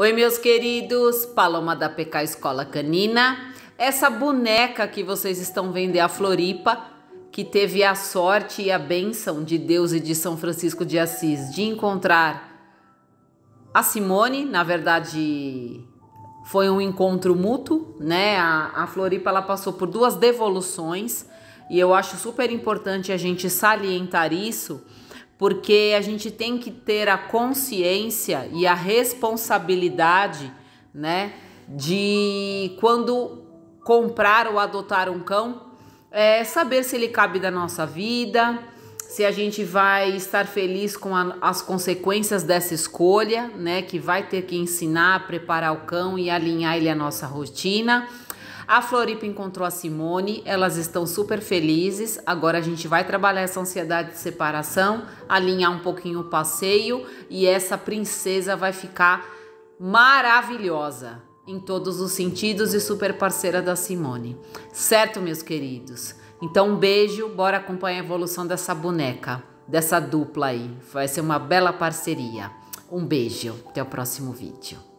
Oi, meus queridos, Paloma da PK Escola Canina. Essa boneca que vocês estão vendo é a Floripa, que teve a sorte e a bênção de Deus e de São Francisco de Assis de encontrar a Simone. Na verdade, foi um encontro mútuo, né? A, a Floripa ela passou por duas devoluções e eu acho super importante a gente salientar isso porque a gente tem que ter a consciência e a responsabilidade, né, de quando comprar ou adotar um cão, é saber se ele cabe da nossa vida, se a gente vai estar feliz com a, as consequências dessa escolha, né, que vai ter que ensinar, preparar o cão e alinhar ele à nossa rotina. A Floripa encontrou a Simone, elas estão super felizes. Agora a gente vai trabalhar essa ansiedade de separação, alinhar um pouquinho o passeio e essa princesa vai ficar maravilhosa em todos os sentidos e super parceira da Simone. Certo, meus queridos? Então, um beijo, bora acompanhar a evolução dessa boneca, dessa dupla aí. Vai ser uma bela parceria. Um beijo, até o próximo vídeo.